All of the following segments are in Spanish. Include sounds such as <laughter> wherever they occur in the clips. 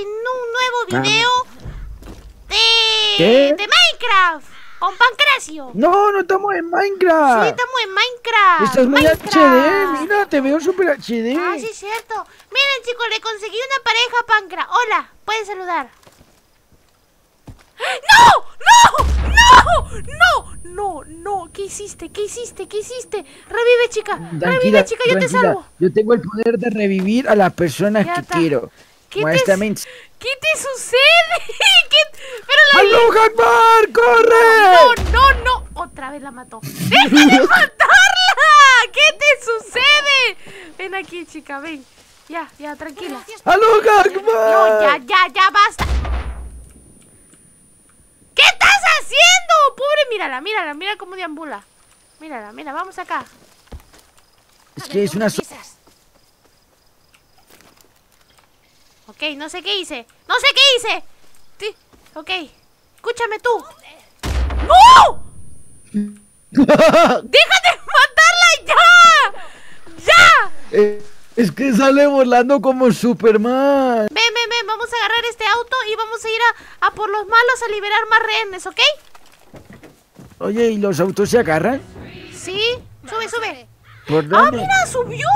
en un nuevo video de, ¿Qué? de Minecraft con Pancracio. No, no estamos en Sí, Minecraft. estamos en Minecraft. Estás muy Minecraft. HD, mira, te veo super HD. Ah, sí, es cierto. Miren, chicos, le conseguí una pareja a Pancra. Hola, pueden saludar. ¡No! ¡No! ¡No! ¡No! ¡No! ¡No! ¿Qué hiciste? ¿Qué hiciste? ¿Qué hiciste? Revive, chica. Revive, chica, yo te salvo. Yo tengo el poder de revivir a las personas Ya que está. quiero. ¿Qué Como te. ¿Qué te sucede? <laughs> ¿Qué- Pero. ¡Corre! No, no, no. Otra vez la mató. <laughs> ¡Deja de matarla! ¿Qué te sucede? Ven aquí, chica, ven. Ya, ya, tranquila. ¡Aló! No, ya, ya, ya, basta. ¿Qué estás haciendo? Pobre, mírala, mírala, mira cómo deambula. Mírala, mira, vamos acá. Es que es una... Ok, no sé qué hice. No sé qué hice. Sí, ok. Escúchame tú. ¡No! <laughs> ¡Deja de matarla ya! ¡Ya! Eh, Es que sale volando como Superman. Ven, ven, ven, vamos a agarrar este auto y vamos a ir a, a por los malos a liberar más rehenes, ¿ok? Oye, ¿y los autos se agarran? Sí, sube, sube. ¿Por ¡Ah, dónde? mira, subió!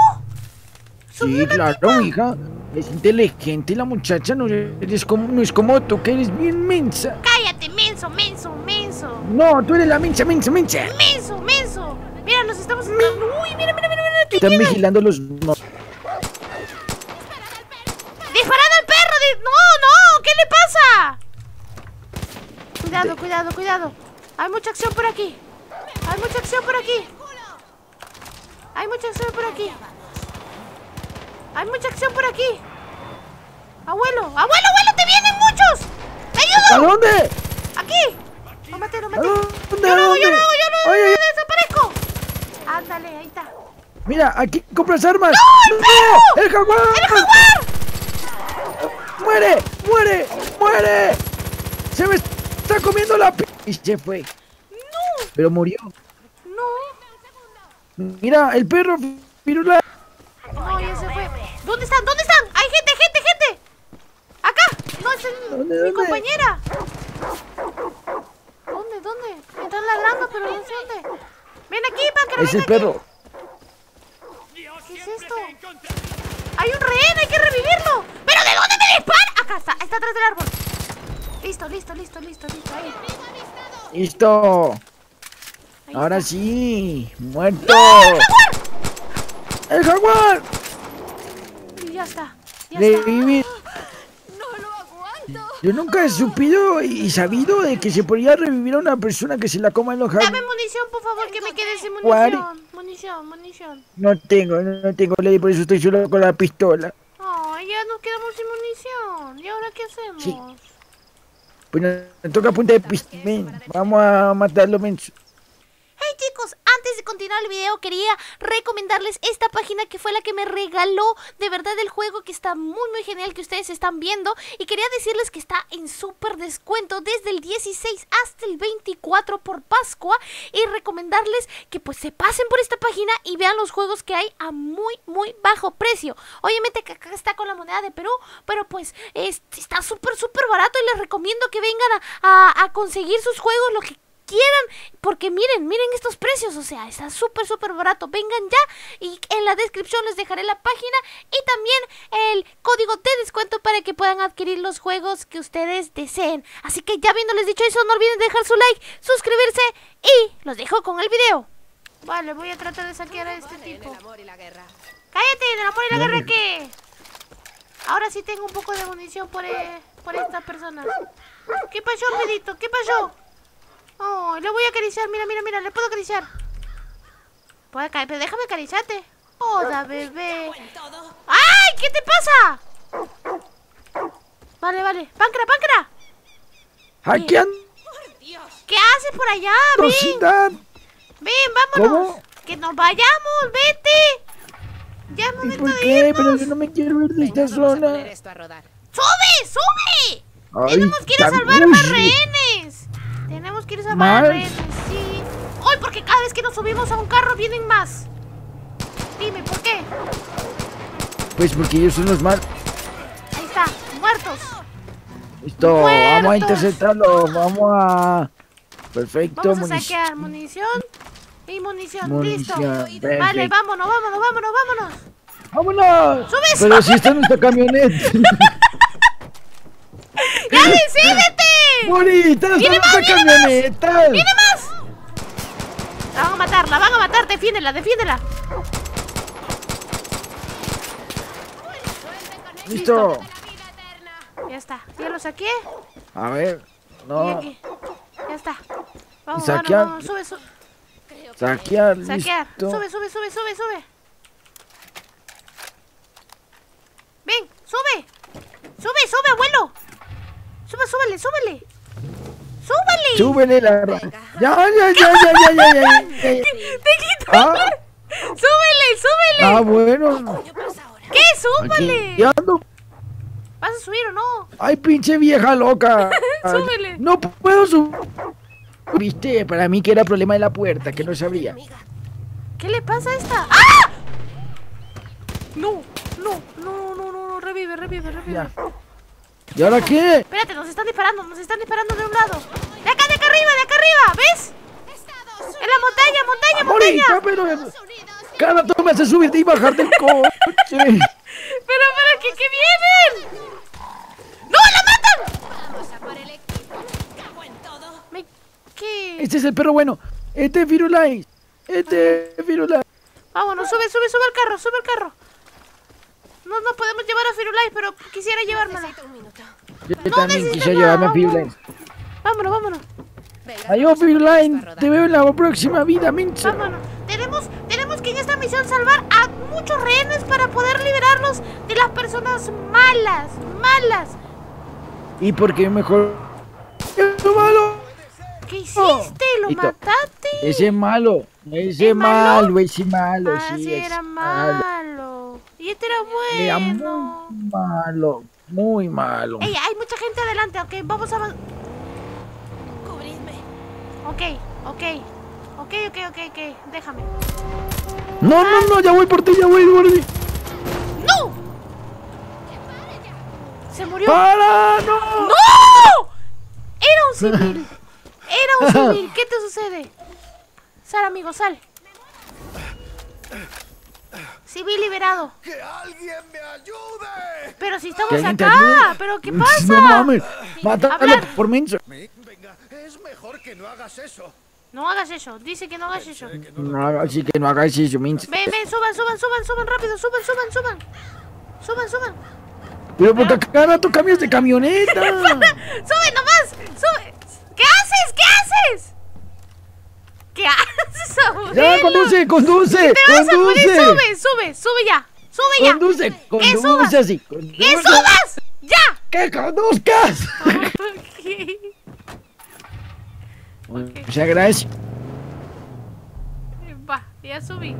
Subió Sí, la claro, tipa. hija. Es inteligente la muchacha, no eres como, no es como tú, que eres bien mensa. Cállate, menso, menso, menso. No, tú eres la mensa, mensa, mensa. Menso, menso. Mira, nos estamos. Uy, mira, mira, mira, mira. ¿Qué Están vigilando los... no. ¡Disparad al perro! ¡No, no! ¿Qué le pasa? Cuidado, cuidado, cuidado. Hay mucha acción por aquí. Hay mucha acción por aquí. Hay mucha acción por aquí. Hay mucha acción por aquí. Abuelo, abuelo, abuelo, te vienen muchos. ¡Te ¿A ayudo! dónde? ¡Aquí! ¡Lo maté, lo ¿A maté! dónde? ¡Yo ¿A no, dónde? yo no, yo no, yo oye, desaparezco! Ándale, ahí está. Mira, aquí compras armas. ¡No, el perro! ¡El jaguar! ¡El jaguar! ¡Muere! ¡Muere! ¡Muere! ¡Se me está comiendo la... pi- Y se fue. ¡No! Pero murió. ¡No! Mira, el perro pirula. No, ya se fue. ¿Dónde están? ¿Dónde están? ¡Hay gente, gente, gente! ¡Acá! No, es el- ¿Dónde, mi dónde? compañera. ¿Dónde, dónde? Me están ladrando, pero no sé dónde. Ven aquí, Páncaro, Es ven el aquí. perro. ¿Qué es esto? ¡Hay un rehén! ¡Hay que revivirlo! ¿Pero de dónde me dispara? Acá está, está atrás del árbol. Listo, listo, listo, listo, listo. Ahí. Listo. Ahí Ahora está. sí. Muerto. ¡El jaguar! Y ya está. Ya está. Revivir. <gasps> Yo nunca he supido y sabido de que se podía revivir a una persona que se la coma en los Dame jaguares. munición, por favor, que me quede sin ¿Cuál? munición. Munición, munición. No tengo, no tengo ley, por eso estoy solo con la pistola. Ay, ya nos quedamos sin munición. ¿Y ahora qué hacemos? Sí. Pues nos toca punta de pistola. Vamos a matarlo, menso. Hey chicos, antes de continuar el video quería recomendarles esta página que fue la que me regaló de verdad el juego que está muy muy genial que ustedes están viendo y quería decirles que está en súper descuento desde el 16 hasta el 24 por Pascua y recomendarles que pues se pasen por esta página y vean los juegos que hay a muy muy bajo precio. Obviamente que acá está con la moneda de Perú, pero pues es- está súper súper barato y les recomiendo que vengan a, a- conseguir sus juegos porque miren, miren estos precios, o sea, está súper, súper barato. Vengan ya y en la descripción les dejaré la página y también el código de descuento para que puedan adquirir los juegos que ustedes deseen. Así que ya habiéndoles dicho eso, no olviden dejar su like, suscribirse y los dejo con el video. Vale, voy a tratar de saquear a este tipo. Cállate, del amor y la guerra que... Ahora sí tengo un poco de munición por, eh, por esta persona. ¿Qué pasó, pedito? ¿Qué pasó? Oh, le voy a acariciar, mira, mira, mira, le puedo acariciar. Puedo acariciar, pero déjame acariciarte. Hola, bebé. ¡Ay! ¿Qué te pasa? Vale, vale. ¡Páncra, páncra! Ando ¿Qué haces por allá? Ven, ven, vámonos. ¿Cómo? Que nos vayamos, vete. Ya es ¿Y momento por de? Pero yo no me quiero ir de esta zona. ¡Sube, sube! Ay, Tenemos que ir a tan- salvar más rehenes. Tenemos que ir a rehenes, sí. ¡Ay, porque cada vez que nos subimos a un carro vienen más! Dime, ¿por qué? Pues porque ellos son los más... Ahí está. Muertos. Listo, vamos a interceptarlo, vamos a... Perfecto, Vamos a saquear munición y munición. munición. Listo. Vale, vámonos, vámonos, vámonos, vámonos. ¡Vámonos! Sube, Pero si está en nuestra camioneta. <laughs> ¡Ya decídete! ¡Bonita! ¡Está en ¡Viene más, viene! ¡Viene más! La van a matar, la van a matar, defiéndela, defiéndela. ¡Listo! Ya está, ya lo saqué. A ver, Y no. Ya está. Vamos, saquear. vamos, vamos, sube, sube. Saquear, Saquear. listo. Sube, sube, sube, sube, sube. Ven, sube. Sube, sube, abuelo. Sube, súbele, súbele. Súbele. Súbele la... ra- Ya, ya, ya, ya, ya, ya, ya, ya. Te <laughs> quito. Ah, Súbele, súbele. ah, bueno. ¿Qué? Súbele. Aquí ando. ¿Vas a subir o no? Ay, pinche vieja loca. <laughs> Súbele. No puedo subir. Viste, para mí que era problema de la puerta, que no sabría. ¿Qué le pasa a esta? ¡Ah! No, no, no, no, no, no, revive, revive, revive. Ya. ¿Y ahora qué? Espérate, nos están disparando, nos están disparando de un lado. De acá, de acá arriba, de acá arriba, ¿ves? En la montaña, montaña, Morita, montaña. pero cada rato me hace subirte y bajar del coche. Pero, pero, ¿qué, qué vienen? ¡No, la matan! Me... ¿Qué? Este es el perro bueno. Este es Firulais. Este es Firulais. Vámonos, sube, sube, sube al carro, sube al carro. No, no podemos llevar a Firulais, pero quisiera llevármela. Yo No también nada, llevarme a. Firulais. Vámonos, vámonos, Adiós, Firulais. Te veo en la próxima vida, mincha. vámonos. Tenemos, tenemos que en esta misión salvar a muchos rehenes para poder liberarlos de las personas malas, malas. ¿Y por qué mejor? ¡Es malo! ¿Qué hiciste? ¿Lo Listo. mataste? Ese es malo. Ese ¿Es malo? malo, ese es malo. Ah, sí, sí, es era malo. malo. Y este era Era bueno. muy malo. Muy malo. Ey, hay mucha gente adelante, ok, vamos a... Ok, ok, ok, ok, ok, ok, déjame. No, no, no, ya voy por ti, ya voy ti. ¡No! Se murió. ¡Para! ¡No! ¡No! Era un civil. Era un civil. ¿Qué te sucede? Sal, amigo, sal. Civil liberado. ¡Que alguien me ayude! Pero si ¿Que estamos acá. ¿Pero qué <laughs> pasa? No mames. Mátalo Hablar. por menso. Es mejor que no hagas eso. No hagas eso. Dice que no hagas eso. No hagas así que no hagas eso, menso. Ven, ven, suban, suban, suban, suban rápido. Suban, suban, suban. Suban, suban. Pero porque cada rato cambias de camioneta. <laughs> ¡Sube nomás! ¡Sube! ¿Qué haces? ¿Qué haces? ¿Qué haces, abuelo? Ya, conduce, conduce. ¡Te vas a morir! Conduce. ¡Sube, sube! ¡Sube ya! ¡Sube ya! Conduce, ¡Que conduce así. ¡Que conduce. subas! ¡Ya! ¡Que conduzcas! Ok. Muchas gracias. Va, ya subí.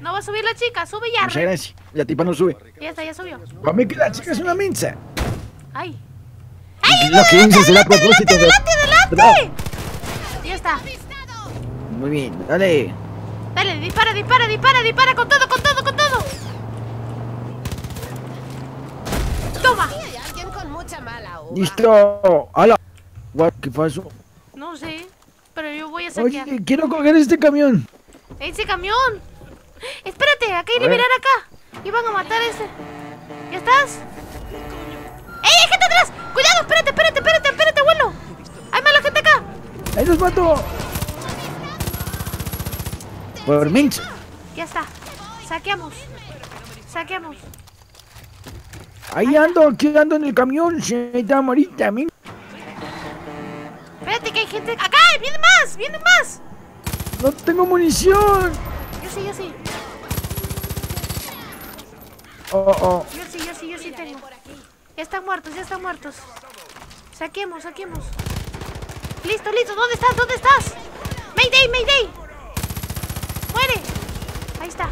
No va a subir la chica, sube ya. Muchas gracias. La tipa no sube. Ya está, ya subió. Para mí que la chica es una mensa. ¡Ay! Lo que hice será a propósito de... ¡Adelante, adelante! Ya está. Muy bien, dale. Dale, dispara, dispara, dispara, dispara con todo, con todo, con todo. Toma. Listo. ¡Hala! Guau, ¿Qué pasó? No sé, pero yo voy a saquear. Oye, quiero coger este camión. ¡Ese camión! Espérate, acá hay ver. liberar acá. Y van a matar a ese. ¿Ya estás? ¡Ey, hay gente atrás! ¡Cuidado! Espérate, espérate, espérate, espérate, abuelo. Hay mala gente acá. ¡Ahí los mato! Por mensa. Ya está. Saqueamos. Saqueamos. Ahí ando, aquí ando en el camión, señorita Morita, men. Espérate que hay gente. ¡Acá! ¡Vienen más! ¡Vienen más! No tengo munición. Yo sí, yo sí. Oh, oh. Yo sí, yo sí, yo sí tengo. Ya están muertos, ya están muertos. Saquemos, saquemos. Listo, listo. ¿Dónde estás? ¿Dónde estás? Mayday, Mayday. Muere. Ahí está.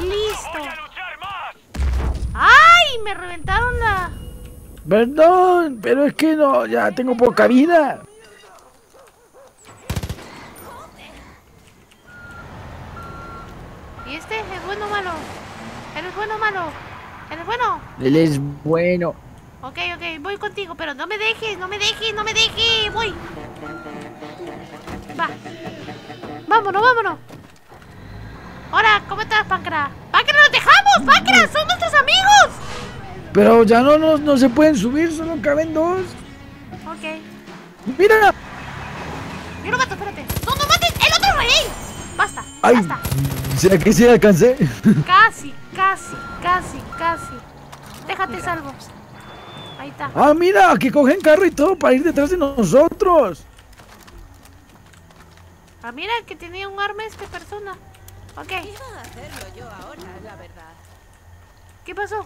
Listo. ¡Ay! Me reventaron la... Perdón, pero es que no, ya tengo poca vida. ¿Y este? ¿Es bueno o malo? ¿Eres bueno o malo? ¿Eres bueno? Él es bueno. Ok, ok, voy contigo, pero no me dejes, no me dejes, no me dejes, voy. Va. Vámonos, vámonos. Hola, ¿cómo estás, Pancra? ¡Pancra, nos dejamos! ¡Pancra, son nuestros amigos! Pero ya no, no, no se pueden subir, solo caben dos. Ok. ¡Mira! No mato, espérate. ¡No, no mates! ¡El otro rey! Basta, ¡Ay! basta. ¿Será que sí alcancé? Casi, casi, casi, casi. Déjate salvo. Ahí está. ¡Ah, mira! Que cogen carro y todo para ir detrás de nosotros. Ah, mira que tenía un arma esta persona. Ok, Iba a hacerlo yo ahora, la verdad. ¿qué pasó?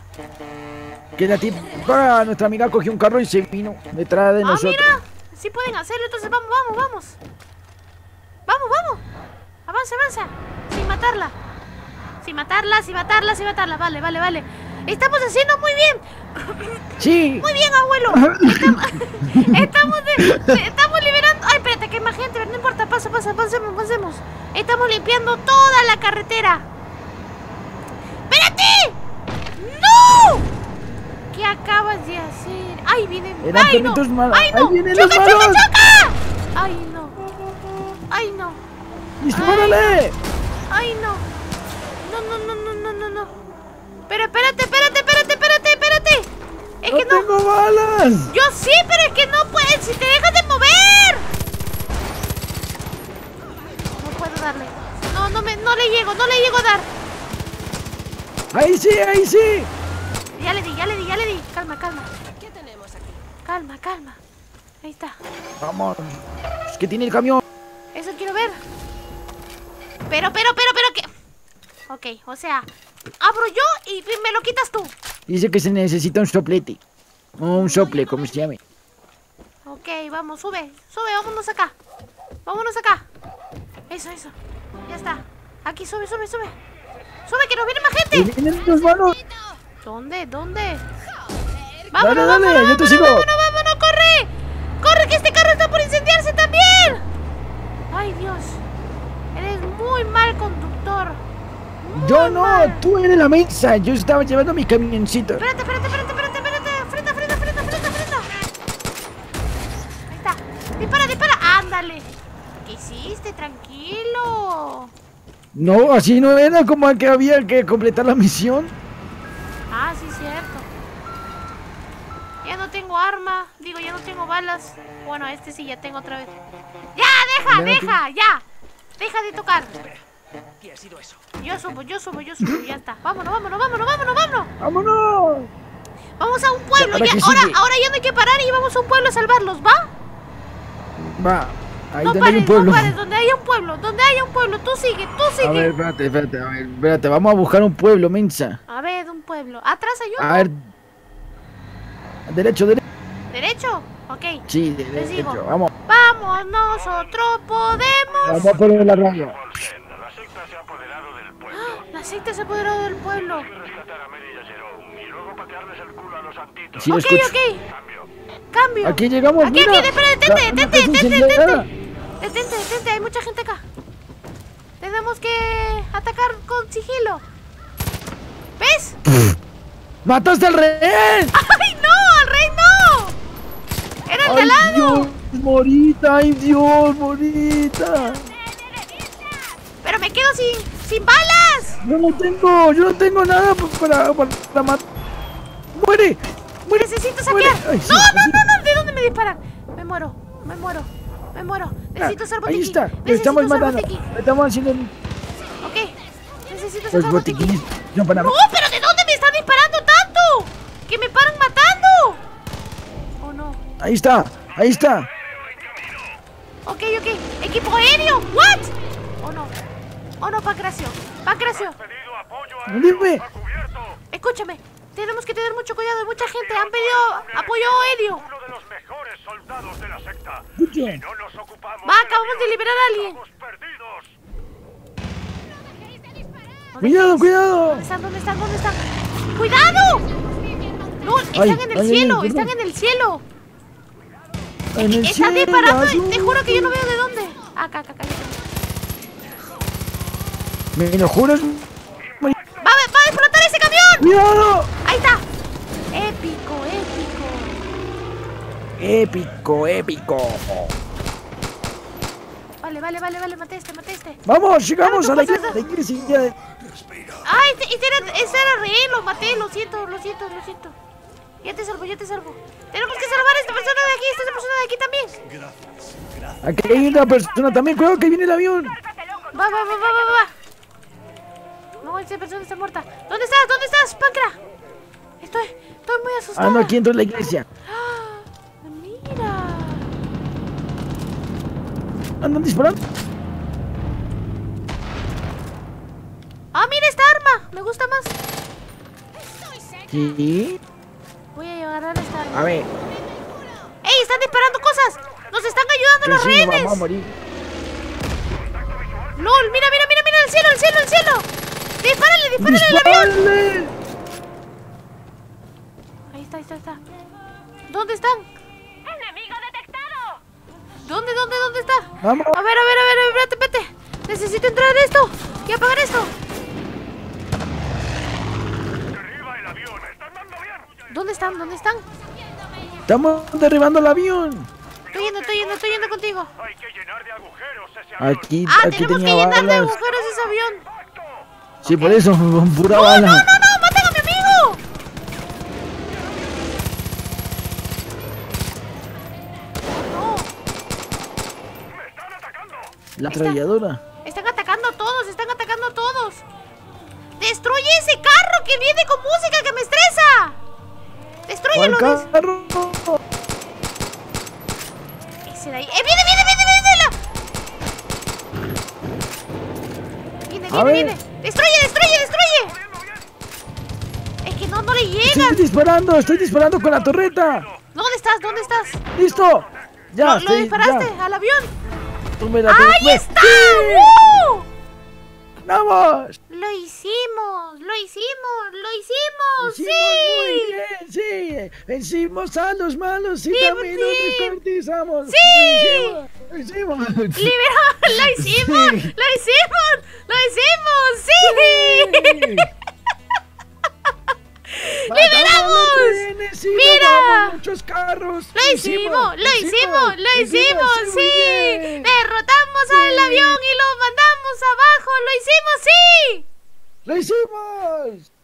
Que la tipa, nuestra amiga, cogió un carro y se vino detrás de Ah, nosotros. mira. Sí pueden hacerlo, entonces vamos, vamos, vamos. Vamos, vamos. Avanza, avanza. Sin matarla. Sin matarla, sin matarla, sin matarla. Vale, vale, vale. Estamos haciendo muy bien. Sí. Muy bien, abuelo. Estamos, <laughs> estamos, de- de- estamos liberando. Ay, espérate, que hay más gente. No importa, pasa, pasa, pasemos, pasemos. Estamos limpiando toda la carretera. ¡Espérate! ¡No! ¿Qué acabas de hacer? ¡Ay, vienen! Eran ¡Ay, no! malos. ¡Ay, no! ¡Ahí vienen los ¡Choca, choca, choca! ¡Ay, no! ¡Ay, no! ¡Dispárale! ¡Ay, no! No, no, no, no, no, no, no. Pero espérate, espérate, espérate, espérate, espérate. Es ¡No que no. tengo balas! Yo sí, pero es que no puedes. Si te dejas de mover. No puedo darle. No, no me, no le llego, no le llego a dar. ¡Ahí sí, ahí sí! Ya le di, ya le di, ya le di. Calma, calma, ¿Qué tenemos aquí? calma, calma. Ahí está. Vamos. Es que tiene el camión. Eso quiero ver. Pero, pero, pero, pero que. Ok, o sea, abro yo y me lo quitas tú. Dice que se necesita un soplete. O un sople, como se llame. Ok, vamos, sube, sube, vámonos acá. Vámonos acá. Eso, eso. Ya está. Aquí, sube, sube, sube. Sube, que nos viene más ¡Ahí gente. vienen los malos! ¿Dónde? ¿Dónde? Vámonos, dale, vámonos, yo te vámonos, sigo. vámonos, vámonos, corre. Corre, que este carro está por incendiarse también. Ay, Dios. Eres muy mal conductor. Yo no, tú eres la mesa. Yo estaba llevando mi camioncito. Espérate, espérate, espérate, espérate, espérate. Frena, frena, frena, frena, frena. Ahí está. Dispara, dispara. Ándale. ¿Qué hiciste? Tranquilo. No, así no era como que había que completar la misión. Ah, sí, cierto. Ya no tengo arma. Digo, ya no tengo balas. Bueno, este sí ya tengo otra vez. ¡Ya! ¡Deja! Ya no ¡Deja! ¡Ya! ¡Deja de tocar! ¿Qué ha sido eso? Yo subo, yo subo, yo subo. Ya está. Vámonos, vámonos, vámonos, vámonos, vámonos. ¡Vámonos! Vamos a un pueblo. ahora Ya, ahora, ahora ya no hay que parar y vamos a un pueblo a salvarlos, ¿va? Va, ahí no donde hay pares, un pueblo. no pares, donde haya un pueblo, donde haya un pueblo, tú sigue, tú sigue. A ver, espérate, espérate, a ver, espérate, vamos a buscar un pueblo, mensa. A ver, un pueblo. Atrás hay uno. A ver. Derecho, derecho. ¿Derecho? Ok. Sí, derecho, vamos. Vamos, nosotros podemos. Vamos a poner la radio. Patearles el culo a los santitos. Sí, Ok, escucho. ok. Cambio. Cambio. Aquí llegamos, Aquí, mira. aquí, espera, detente, La- detente, detente, detente. Detente, detente, hay mucha gente acá. Tenemos que atacar con sigilo. ¿Ves? <laughs> ¡Mataste al rehén! ¡Ay, no! ¡Al rey no! ¡Era el de ¡Ay, al lado! Dios, morita! ¡Ay, Dios, morita! Me quedo sin, sin balas. Yo no tengo, yo no tengo nada pa- para, para, matar. ¡Muere! ¡Muere! Necesito saquear. Ay, sí, no, no, sí. no, no. ¿De dónde me disparan? Me muero, me muero, me muero. Necesito hacer botiquín. Ahí está, Necesito estamos matando. estamos haciendo Ok. Necesito sacar botiquín. No, para ¡No! ¿Pero de dónde me están disparando tanto? ¡Que me paran matando! ¿O no? Ahí está, ahí está. Ok, ok. ¿Equipo aéreo? ¿What? ¿O no? ¿O no, Pancracio? Pancracio, a Dime. escúchame. Tenemos que tener mucho cuidado. Hay mucha gente. Han pedido apoyo aéreo. Uno de los mejores soldados de la secta. Si no nos ocupamos. Va, acabamos de liberar a alguien. Estamos perdidos. ¿Dónde Cuidado, cuidado. ¿Dónde están? ¿Dónde están? ¿Dónde están? ¡Cuidado! No, están Ay, en el ay, cielo, ay, están en el cielo. En el Están cielo, disparando. Te juro que yo no veo de dónde. Acá, acá, acá. ¿Me lo juras? ¡Va, a- va a explotar ese camión! ¡Cuidado! Ahí está. Épico, épico. Épico, épico. Vale, vale, vale, vale, maté este, maté este. Vamos, llegamos Ah, a la iglesia. la iglesia. Ay, este, este era, este era rehén, lo maté, lo siento, lo siento, lo siento. Ya te salvo, ya te salvo. Tenemos que salvar a esta persona de aquí, esta persona de aquí también. Aquí hay una persona también. Cuidado que viene el avión. Va, va, va, va, va, va. No, esa persona está muerta. ¿Dónde estás? ¿Dónde estás, Pancra? Estoy, estoy muy asustada. Ando aquí dentro de la iglesia. Ah, Mira. Andan disparando. Ah, mira esta arma. Me gusta más. Sí. Voy a agarrar esta arma. A ver. ¡Ey! ¡Están disparando cosas! ¡Nos están ayudando los Sí, rehenes! vamos a morir. ¡Lol! ¡Mira, mira, mira, mira! ¡El cielo, el cielo, el cielo! ¡Dispárale, dispárale al avión! ¡Dispárale! Ahí está, ahí está, ahí está. ¿Dónde están? ¡Enemigo detectado! ¿Dónde, dónde, dónde está? Vamos. A ver, a ver, a ver, espérate, espérate. Necesito entrar en esto y apagar esto. Derriba el avión. ¡Están dando bien! ¿Dónde están? ¿Dónde están? Estamos derribando el avión. Estoy yendo, estoy yendo, estoy yendo contigo. Hay que llenar de agujeros ese avión. Aquí, Ah, aquí tenemos que llenar de balas. agujeros ese avión. Sí, por eso, <laughs> con pura ¡No, bala. no, no, no! ¡Matan a mi amigo! No, ¡Me están atacando! La está. ametralladora. están atacando a todos, están atacando a todos. ¡Destruye ese carro que viene con música que me estresa! ¿Cuál ¡Destrúyelo! des- carro? Ese de ahí. ¡Eh, viene, viene, viene, viene! La... Viene, viene, viene. ¡Destruye, destruye, destruye! Es que no, no le Estoy llegan. disparando, estoy disparando con la torreta. ¿Dónde estás? ¿Dónde estás? ¡Listo! Ya, ¿Lo, lo estoy, disparaste ya. al avión? ¡Ahí me- está! ¡Sí! ¡Vamos! Lo hicimos, lo hicimos, lo hicimos, sí. muy bien, sí. Vencimos a los malos y Sí, también sí. los descuartizamos. Sí. Lo hicimos. Lo hicimos. <laughs> Liberamos, lo hicimos, lo hicimos, lo hicimos, sí. Y ¡Mira! muchos carros. Lo hicimos, lo hicimos, lo hicimos, sí. Derrotamos al avión y lo mandamos abajo, lo hicimos, sí. ¡Lo hicimos!